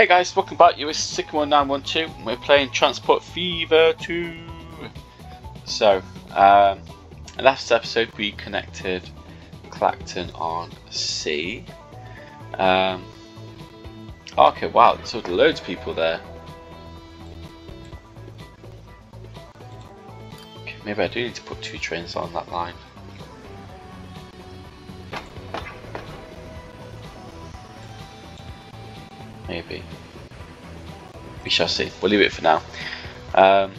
Hey guys, welcome back. You are Sycamore912. We're playing Transport Fever 2. So, um, last episode we connected Clacton on sea. Um, okay, wow, there's loads of people there. Okay, maybe I do need to put two trains on that line. Maybe. We shall see. We'll leave it for now. Um,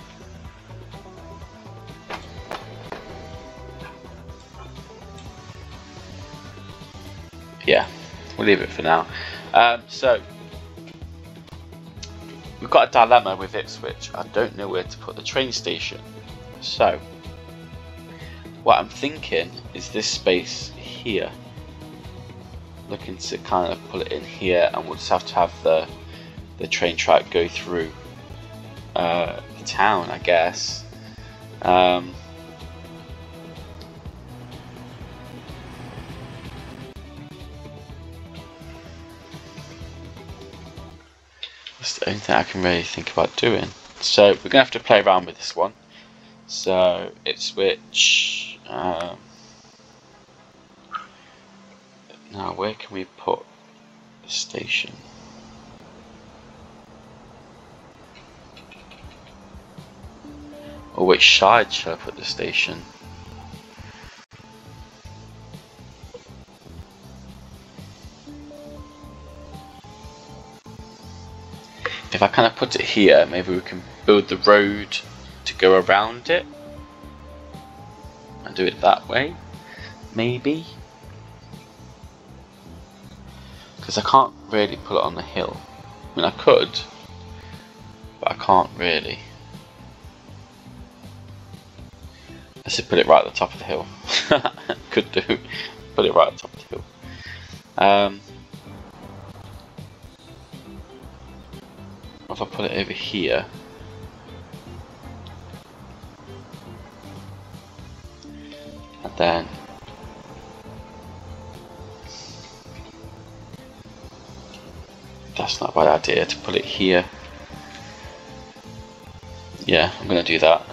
yeah, we'll leave it for now. Um, so, we've got a dilemma with Ipswich. I don't know where to put the train station. So, what I'm thinking is this space here looking to kind of pull it in here and we'll just have to have the the train track go through uh, the town I guess. Um, that's the only thing I can really think about doing. So we're gonna have to play around with this one. So Ipswich um, now, where can we put the station? Or which side shall I put the station? If I kind of put it here, maybe we can build the road to go around it and do it that way, maybe. Because I can't really put it on the hill. I mean, I could, but I can't really. I should put it right at the top of the hill. could do. Put it right at the top of the hill. Um, if I put it over here, idea to put it here. Yeah, I'm going to do that.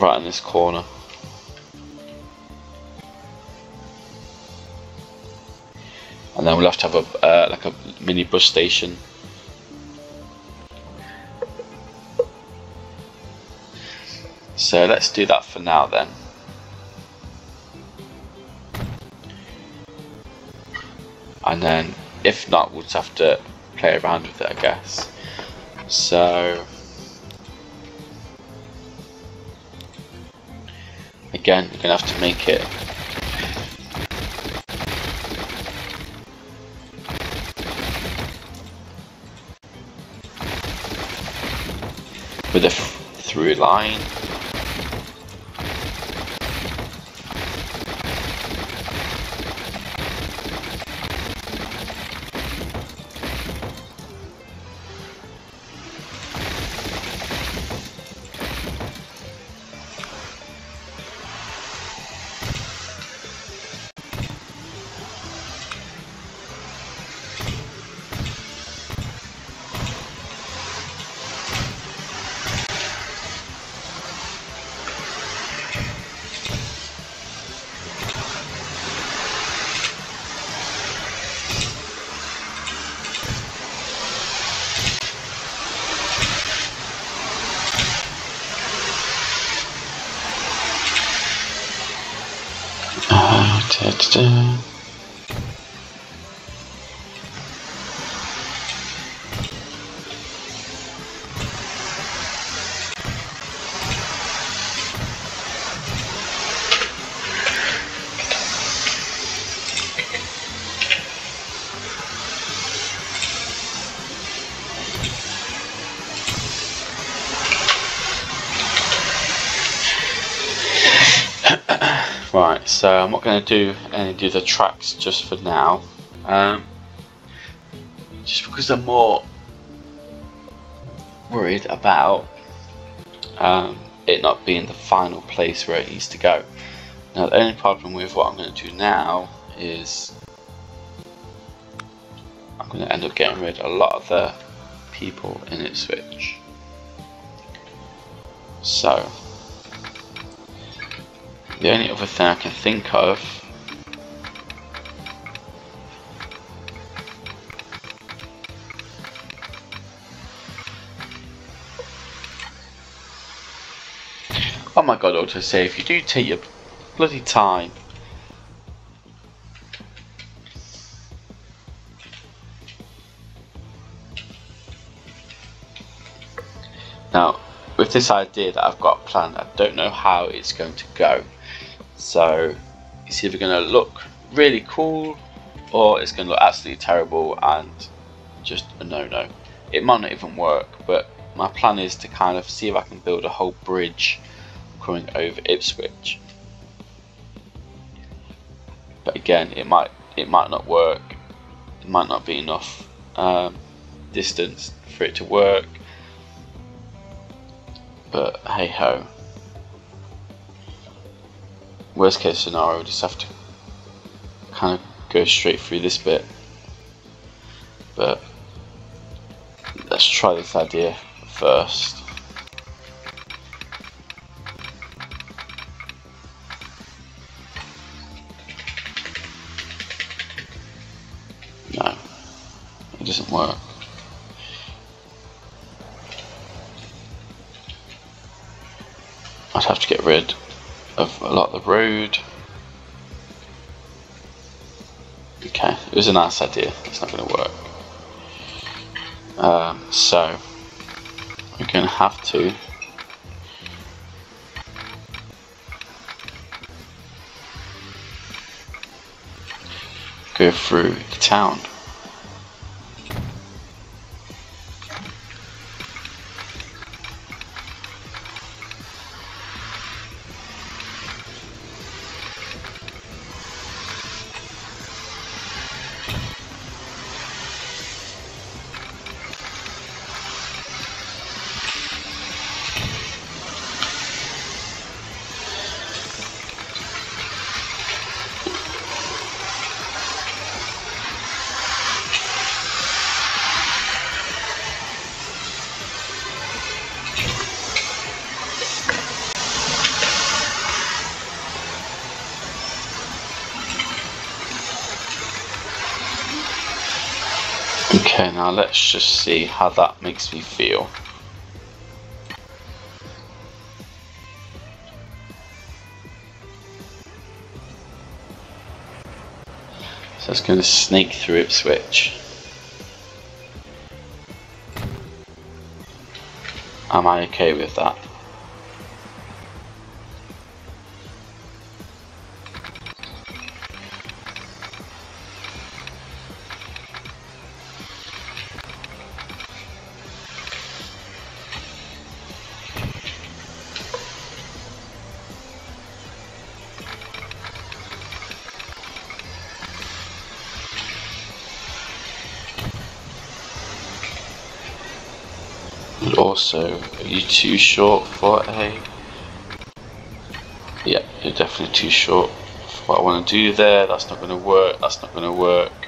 Right in this corner. And then we'll have to have a uh, like a mini bus station. So let's do that for now then. And then if not, we'll just have to play around with it, I guess. So, again, you're gonna have to make it with a through line. Right, so I'm not going to do any of the tracks just for now. Um, just because I'm more worried about um, it not being the final place where it needs to go. Now the only problem with what I'm going to do now is I'm going to end up getting rid of a lot of the people in Ipswich. So, the only other thing I can think of Oh my god, autosave, you do take your bloody time. Now, with this idea that I've got planned, I don't know how it's going to go. So, it's either going to look really cool or it's going to look absolutely terrible and just a no-no. It might not even work, but my plan is to kind of see if I can build a whole bridge coming over Ipswich. But again, it might it might not work. It might not be enough um, distance for it to work. But hey ho. Worst case scenario, just have to kind of go straight through this bit. But let's try this idea first. No, it doesn't work. I'd have to get rid of a lot of the road. Okay, it was a nice idea. It's not going to work. Um, so we're going to have to go through the town. Okay, now let's just see how that makes me feel. So it's going to snake through Ipswich. Am I okay with that? Also, are you too short for a... Yeah, you're definitely too short for what I want to do there. That's not going to work. That's not going to work.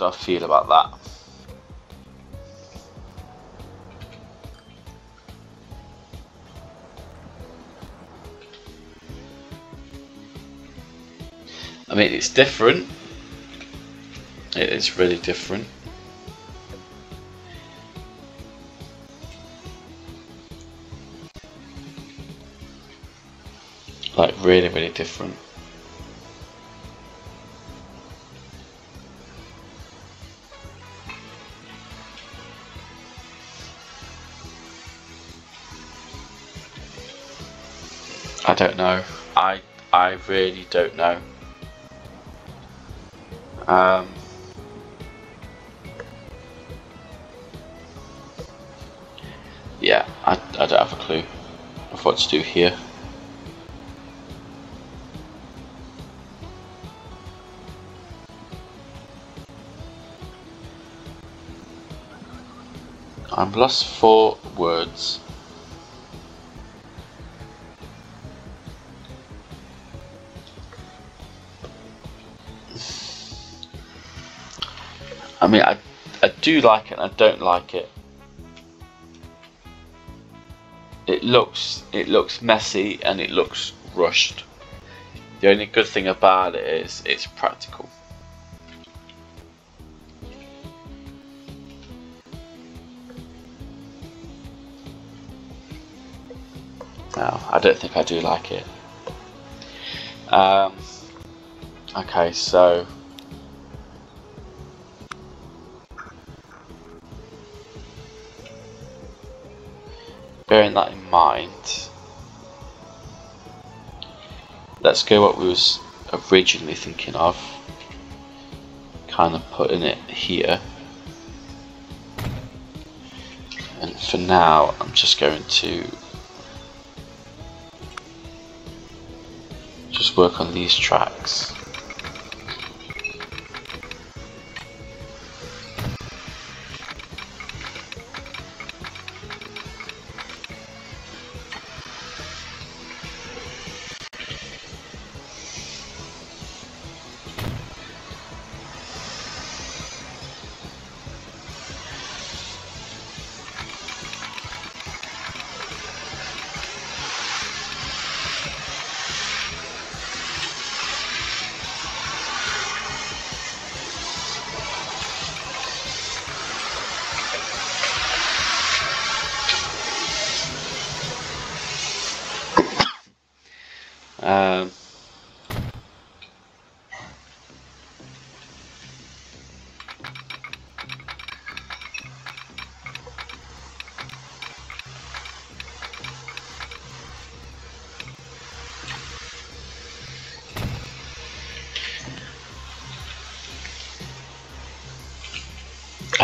Do I feel about that? I mean, it's different. It is really different. Like, really, really different. I don't know. I I really don't know. Um, yeah, I, I don't have a clue of what to do here. I'm lost for words. Mean, I, I do like it and I don't like it. It looks it looks messy and it looks rushed. The only good thing about it is it's practical. No, I don't think I do like it. Um, okay, so bearing that in mind, let's go what we was originally thinking of, kind of putting it here. And for now, I'm just going to just work on these tracks.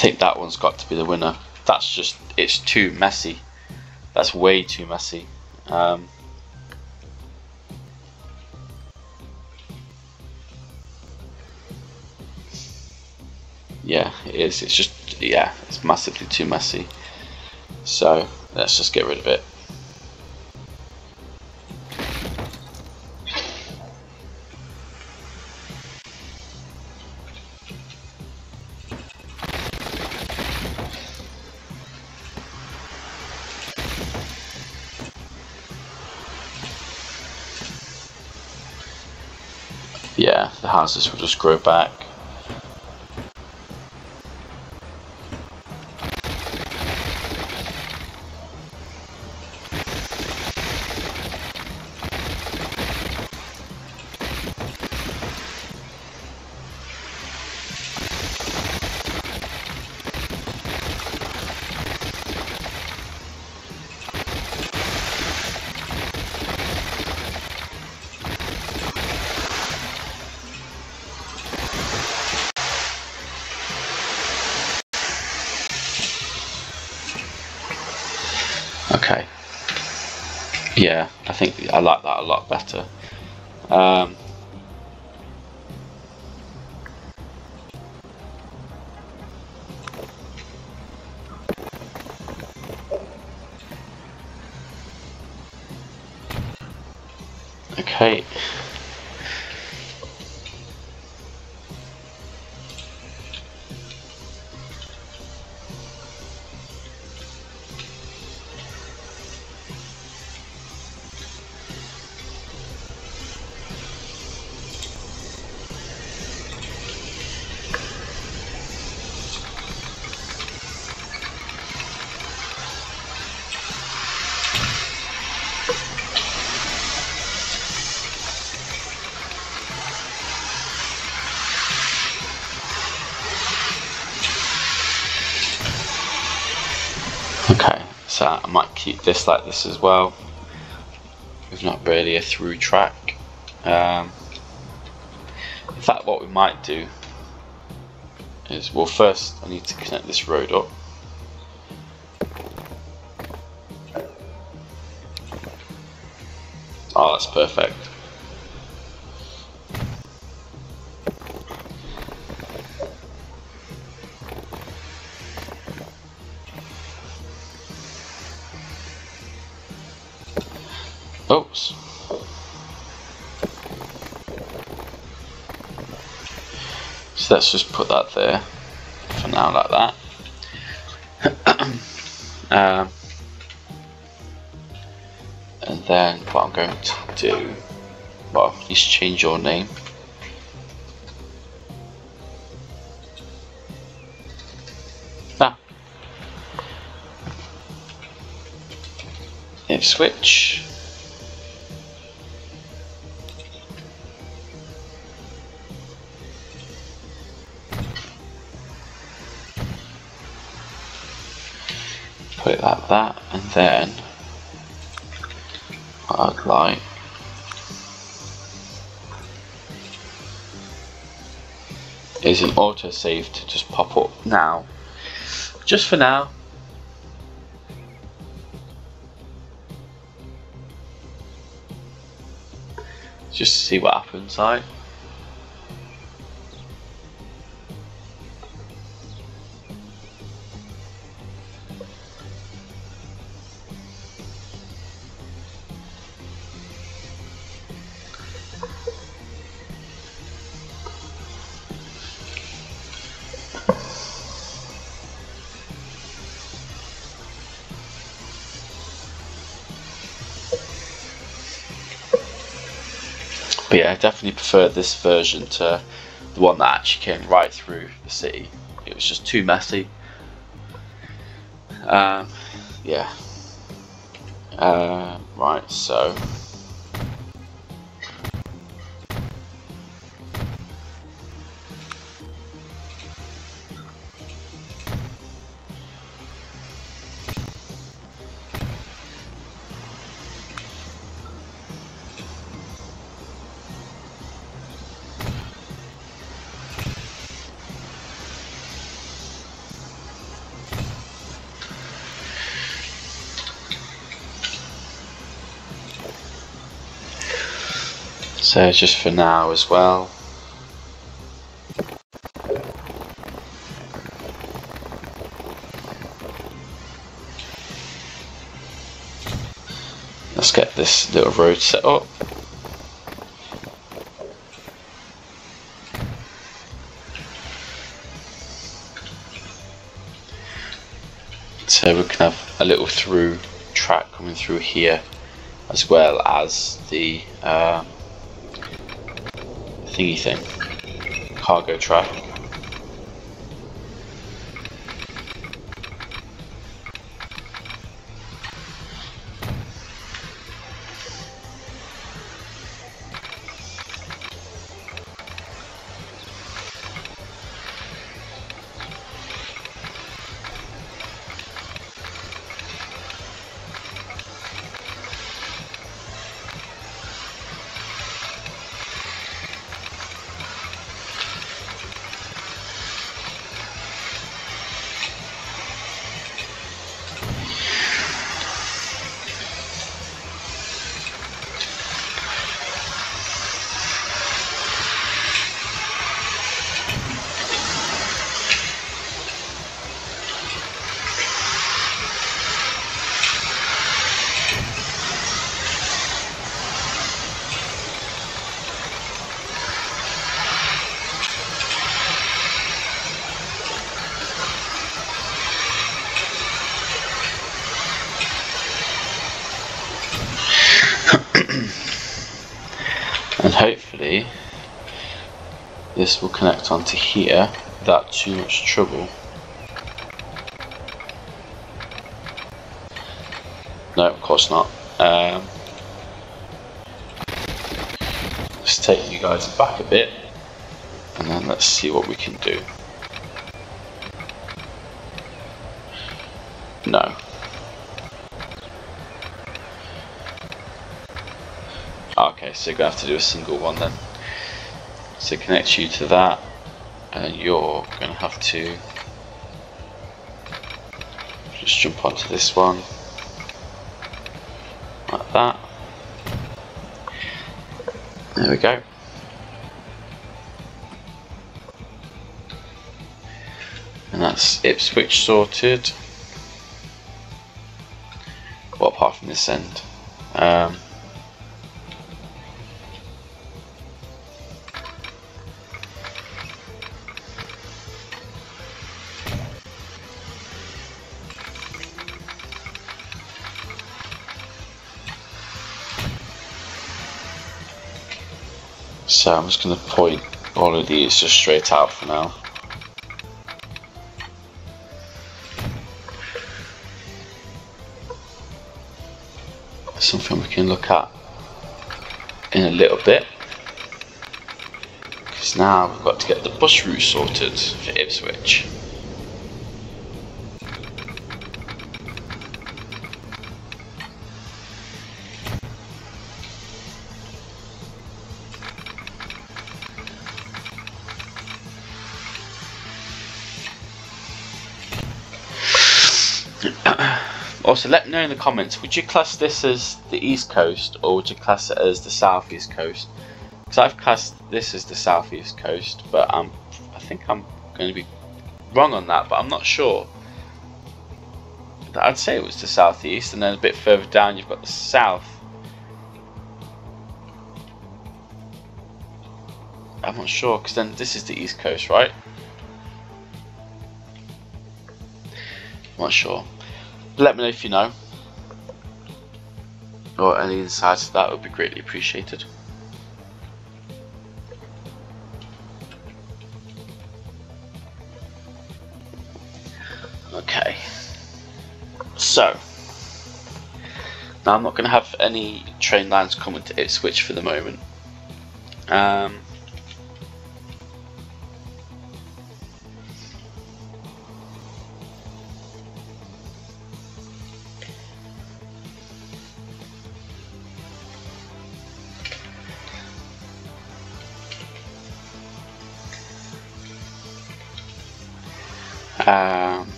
Think that one's got to be the winner. That's just, it's too messy. That's way too messy. Um, yeah, it is. It's just, yeah, it's massively too messy. So let's just get rid of it. Houses will just grow back. A lot better. Um, okay. I might keep this like this as well. It's not really a through track. Um, in fact, what we might do is, well first I need to connect this road up. Oh, that's perfect. Let's just put that there for now like that. um, and then what I'm going to do, well, please change your name. Ah. Ipswich. Like that, and then I'd like is an autosave to just pop up now. Just for now. Just to see what happens like. I definitely prefer this version to the one that actually came right through the city. It was just too messy. Um, yeah. Uh, right, so Just for now as well. Let's get this little road set up. So we can have a little through track coming through here as well as the uh, thingy thing, cargo track. This will connect onto here without too much trouble. No, of course not. Um, let's take you guys back a bit and then let's see what we can do. No. Okay, so you're going to have to do a single one then. So connect you to that, and you're going to have to just jump onto this one like that. There we go. And that's Ipswich sorted. Well apart from this end. Um, just going to point all of these just straight out for now. Something we can look at in a little bit. Because now we've got to get the bus route sorted for Ipswich. Also, let me know in the comments, would you class this as the east coast or would you class it as the southeast coast? Because I've classed this as the southeast coast, but um, I think I'm going to be wrong on that, but I'm not sure. I'd say it was the southeast, and then a bit further down you've got the south. I'm not sure, because then this is the east coast, right? I'm not sure. Let me know if you know. Or any insights that would be greatly appreciated. Okay. So. Now I'm not going to have any train lines coming to Ipswich for the moment. Um,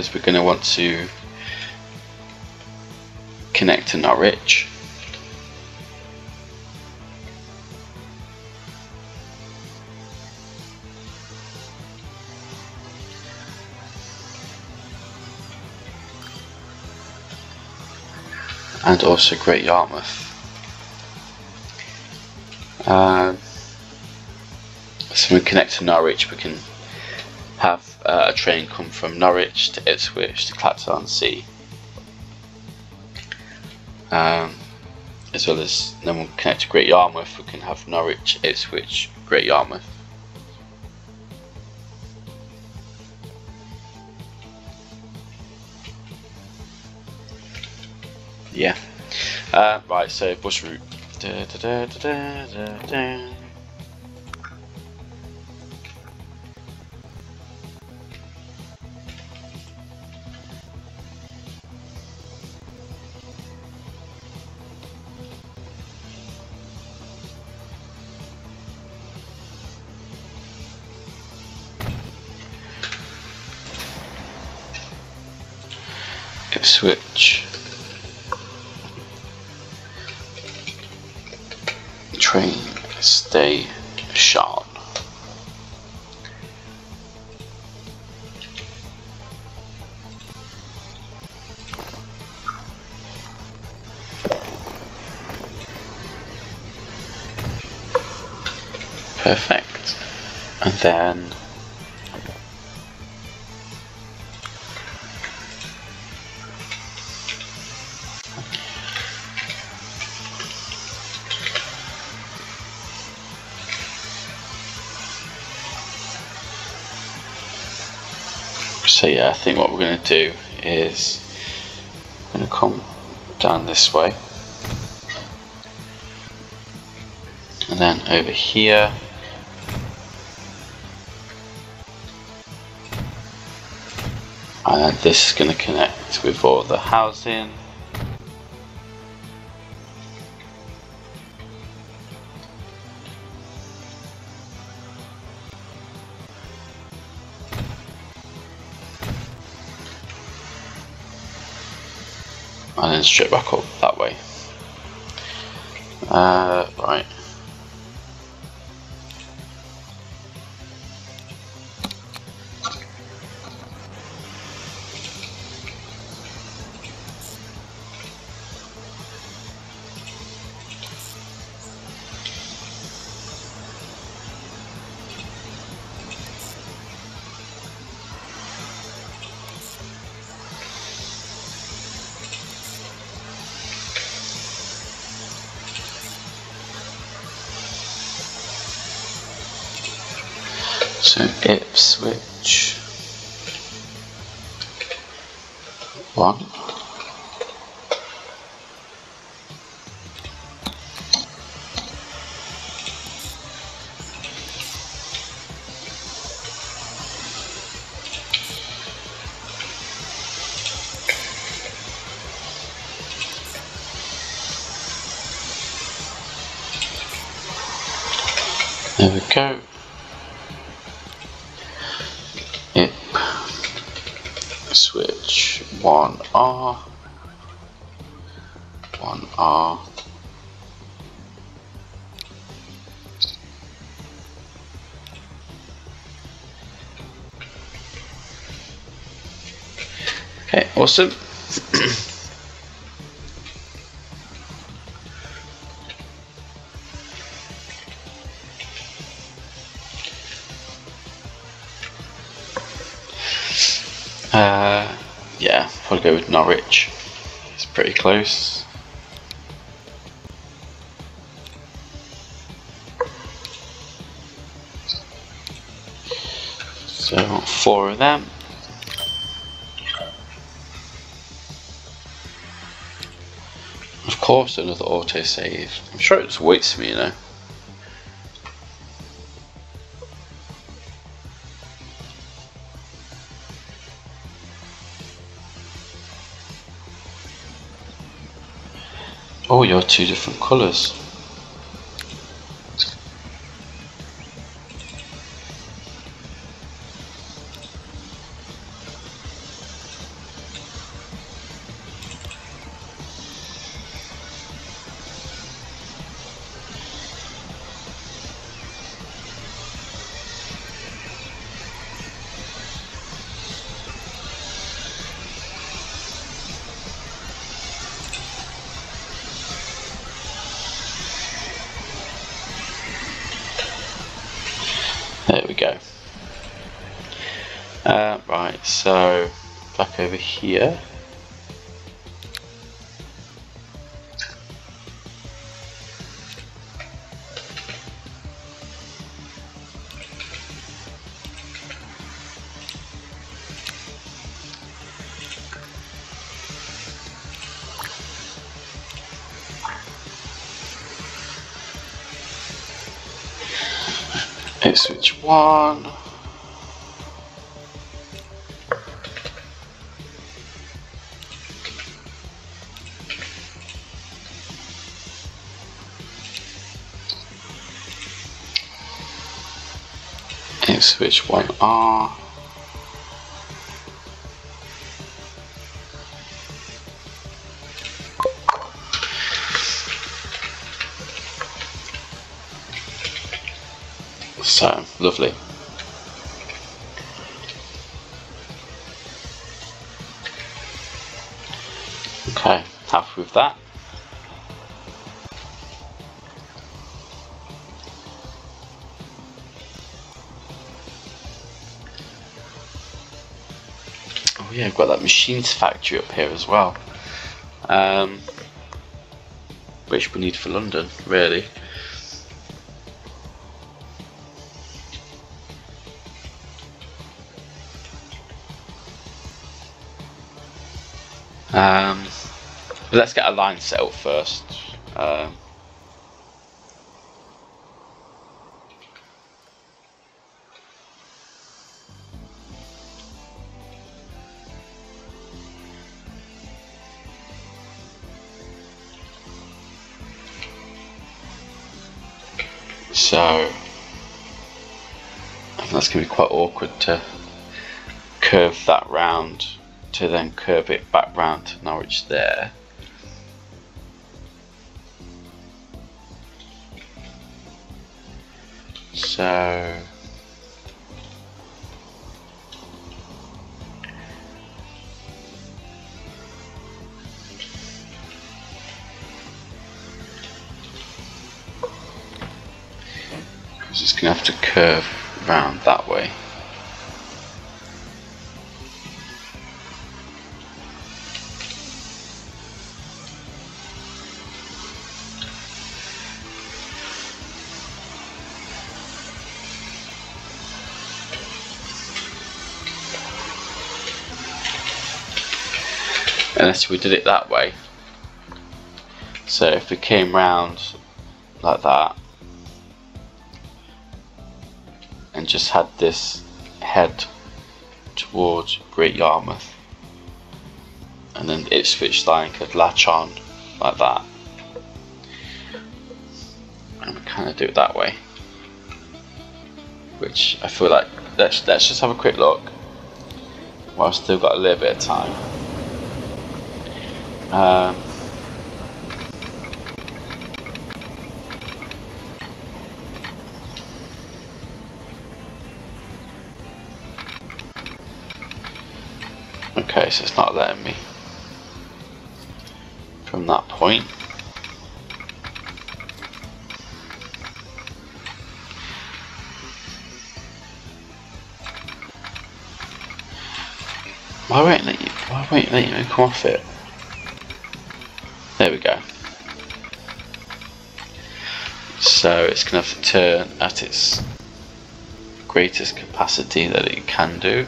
because we're going to want to connect to Norwich. And also Great Yarmouth. Um, so we connect to Norwich, we can uh, a train come from Norwich to Ipswich to Clacton-on-Sea. Um, as well as then we'll connect to Great Yarmouth, we can have Norwich, Ipswich, Great Yarmouth. Yeah. Uh, right, so bus route. Da, da, da, Ipswich do is I'm going to come down this way. And then over here and this is going to connect with all the housing and then straight back up that way. Uh, right. Ipswich one. There we go. Awesome. Uh, yeah, probably go with Norwich. It's pretty close. So four of them. Course, another autosave. I'm sure it just waits for me, you know. Oh, you're two different colours. Go. Uh, right, so back over here. One. Ipswich one R. lovely. Okay, happy with that. Oh yeah, I've got that machines factory up here as well. Um, which we need for London, really. Um, but let's get a line set up first. Um, so that's going to be quite awkward to curve that round to then curve it back round to Norwich there. So it's going to have to curve round that way. Unless we did it that way. So if we came round like that and just had this head towards Great Yarmouth and then Ipswich line could latch on like that and we kind of do it that way. Which I feel like let's, let's just have a quick look. While I've still got a little bit of time um, okay, so it's not letting me from that point. Why won't let you? Why won't let you come off it? So it's going to have to turn at its greatest capacity that it can do.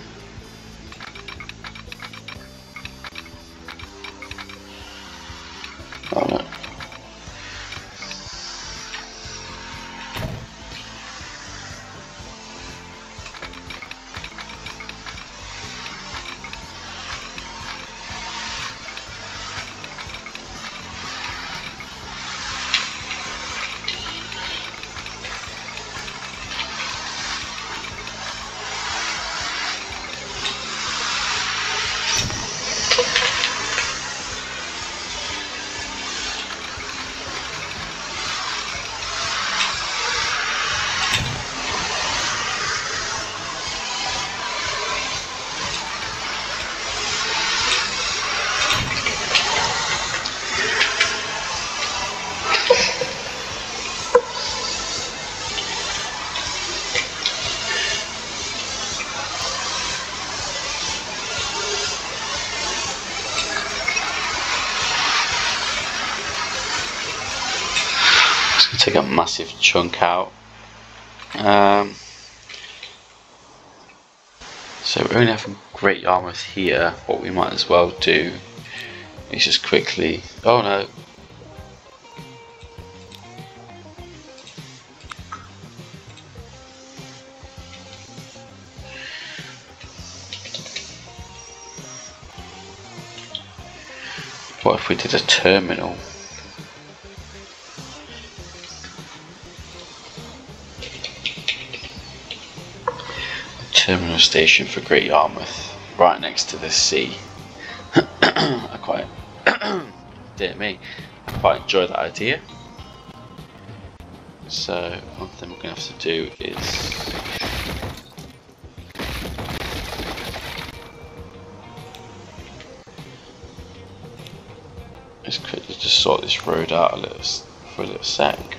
Take a massive chunk out. Um, so we're only having Great Yarmouth here. What we might as well do is just quickly. Oh no. What if we did a terminal? Terminal station for Great Yarmouth, right next to the sea. I quite, dear me, I quite enjoy that idea. So one thing we're going to have to do is quickly just sort this road out a little for a little sec.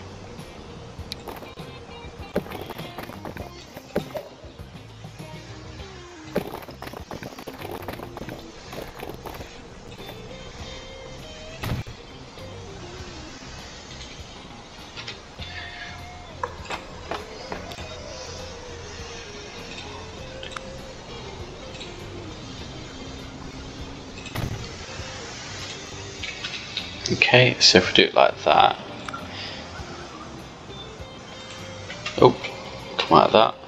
Okay, so if we do it like that. Oh, come of that.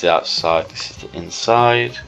That's the outside, this is the inside.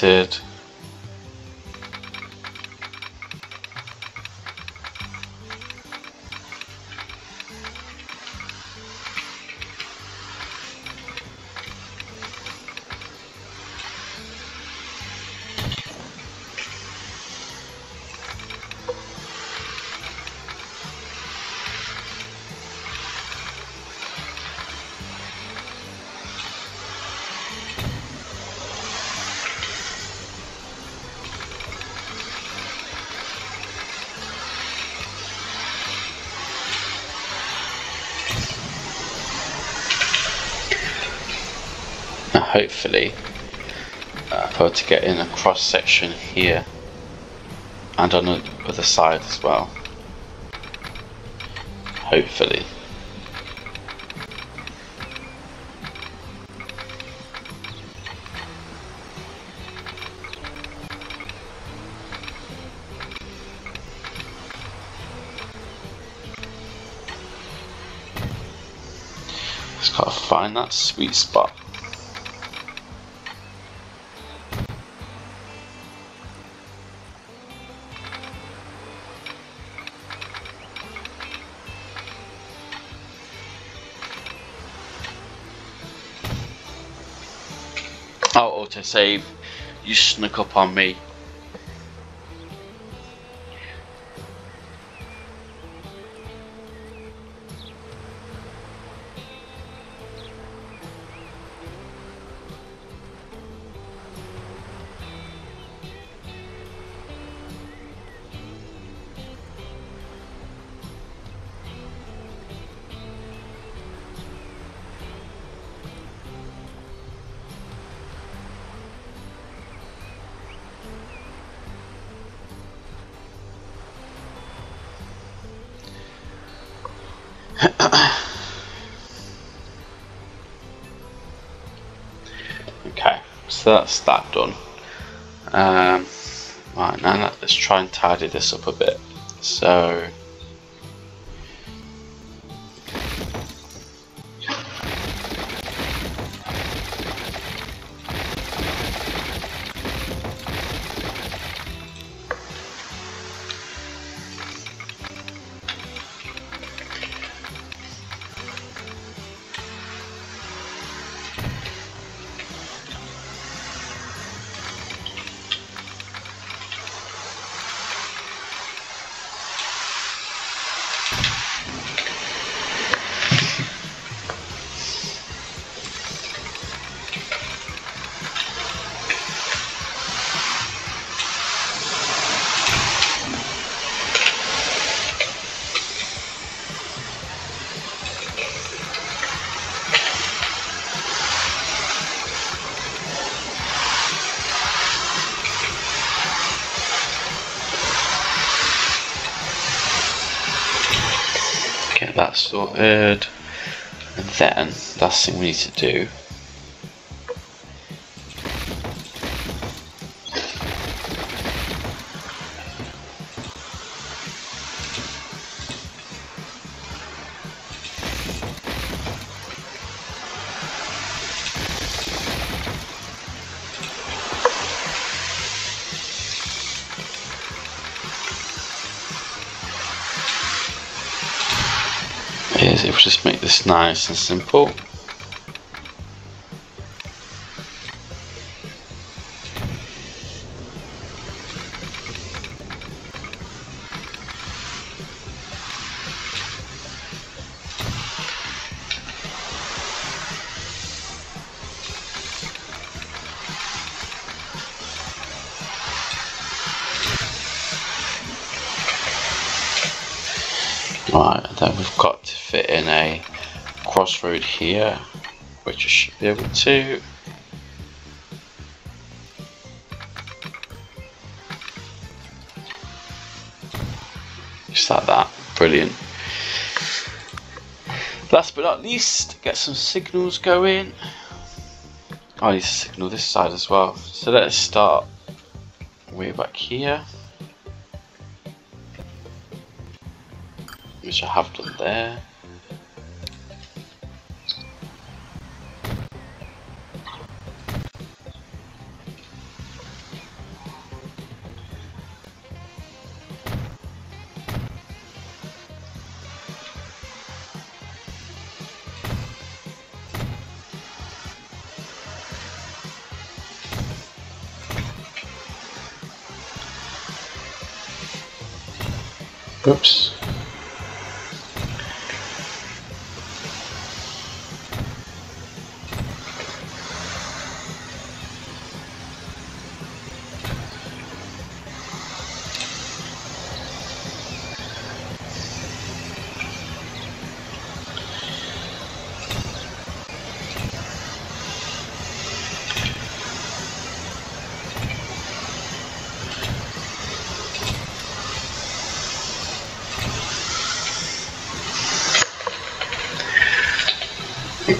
That's I'll to get in a cross section here and on the other side as well. Hopefully. Gotta find that sweet spot. Oh, autosave. You snuck up on me. So that's that done. Um, right, now let's try and tidy this up a bit. So, last thing we need to do is if we just make this nice and simple. Here, which I should be able to. Just like that, brilliant. Last but not least, get some signals going. Oh, I need to signal this side as well. So let's start way back here. Which I have done there.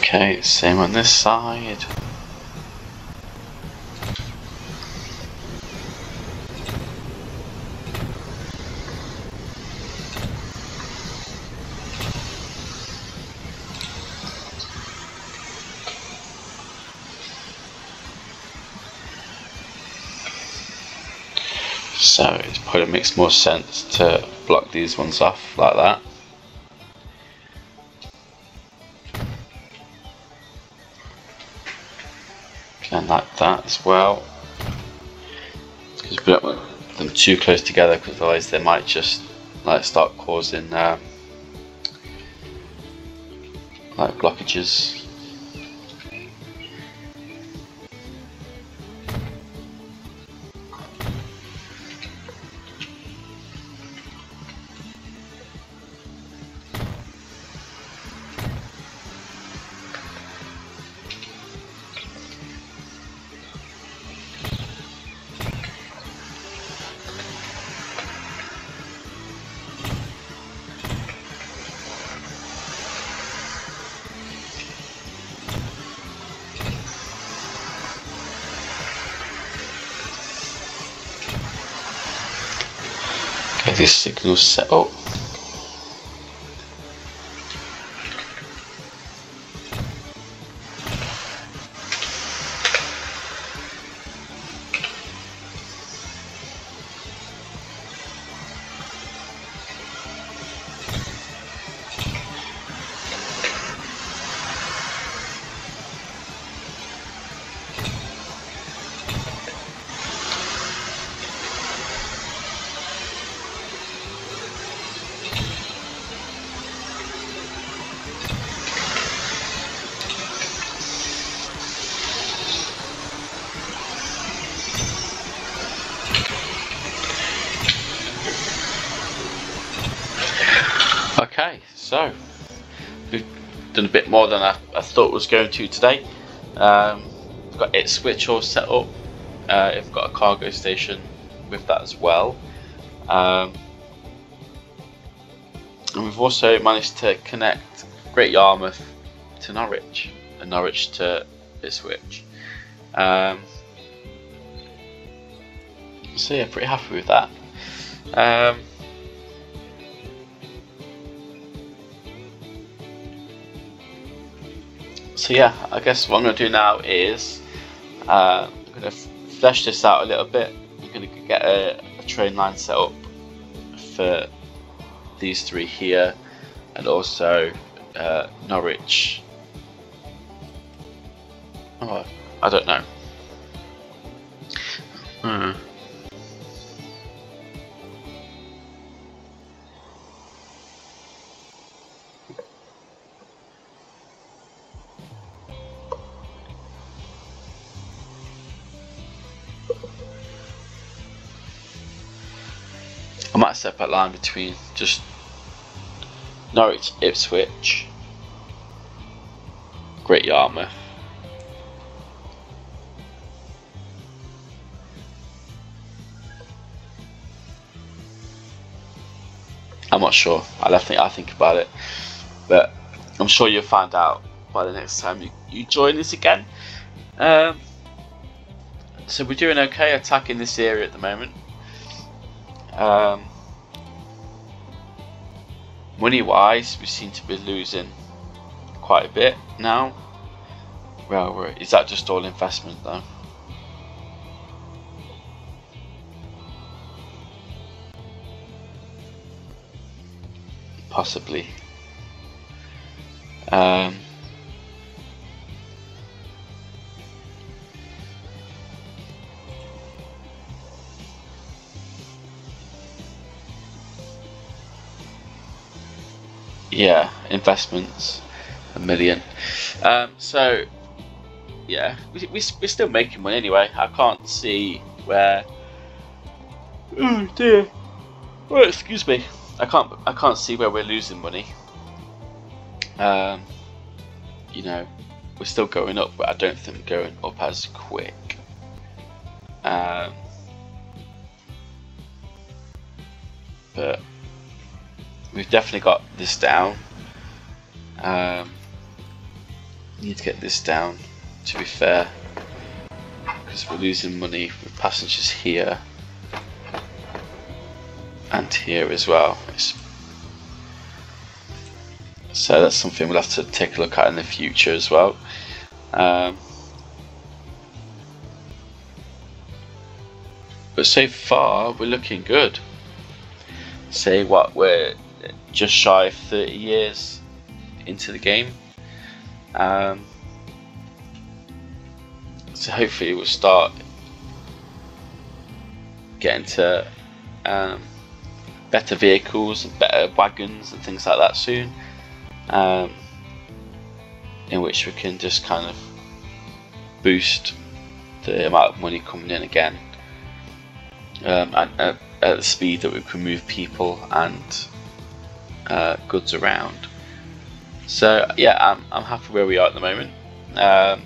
Okay, same on this side. So it probably makes more sense to block these ones off like that. As well. Because we don't want them too close together because otherwise they might just like start causing um, like blockages this signal set up. More than I, I thought was going to today. Um, we've got Ipswich all set up. Uh, we've got a cargo station with that as well. Um, and we've also managed to connect Great Yarmouth to Norwich and Norwich to Ipswich. Um, so yeah, pretty happy with that. Um, so yeah, I guess what I'm going to do now is uh, I'm going to flesh this out a little bit. I'm going to get a, a train line set up for these three here and also uh, Norwich. Oh, I don't know. Hmm. Separate line between just Norwich, Ipswich, Great Yarmouth. I'm not sure. I'll have to think, I'll think about it. But I'm sure you'll find out by the next time you, you join us again. Um, so we're doing okay attacking this area at the moment. Um, money wise, we seem to be losing quite a bit now. Well, is that just all investment though? Possibly. Um, yeah, investments, a million. Um, so, yeah, we, we, we're still making money anyway. I can't see where. Oh dear. Oh, excuse me. I can't. I can't see where we're losing money. Um, you know, we're still going up, but I don't think we're going up as quick. Um, but we've definitely got this down. Um, need to get this down, to be fair, because we're losing money with passengers here and here as well. It's, so that's something we'll have to take a look at in the future as well. Um, but so far, we're looking good. Say what we're just shy of 30 years into the game. Um, so hopefully we'll start getting to um, better vehicles and better wagons and things like that soon. Um, in which we can just kind of boost the amount of money coming in again um, and, uh, at the speed that we can move people and uh, goods around. So yeah, I'm, I'm happy where we are at the moment. Um,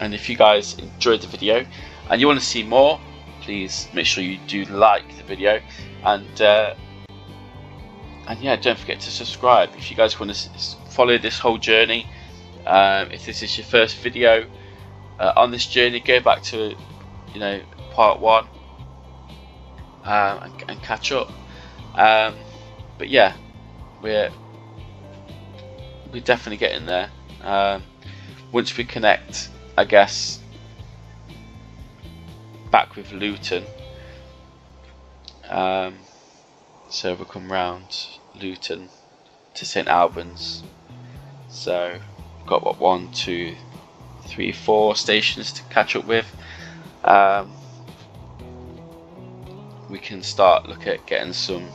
and if you guys enjoyed the video and you want to see more, please make sure you do like the video and uh, and yeah, don't forget to subscribe if you guys want to follow this whole journey. Um, if this is your first video uh, on this journey, go back to you know part one um, and, and, catch up. Um, but yeah, we're we're definitely getting there. Um, once we connect, I guess, back with Luton. Um, so we come round Luton to St Albans. So we've got what one, two, three, four stations to catch up with. Um, we can start look at getting some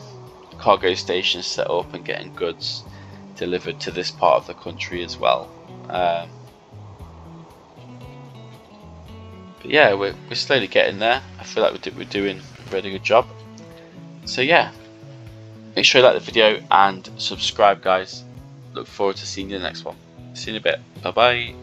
cargo stations set up and getting goods delivered to this part of the country as well. Um, but yeah, we're, we're slowly getting there. I feel like we're, we're doing a really good job. So yeah, make sure you like the video and subscribe guys. Look forward to seeing you in the next one. See you in a bit. Bye bye.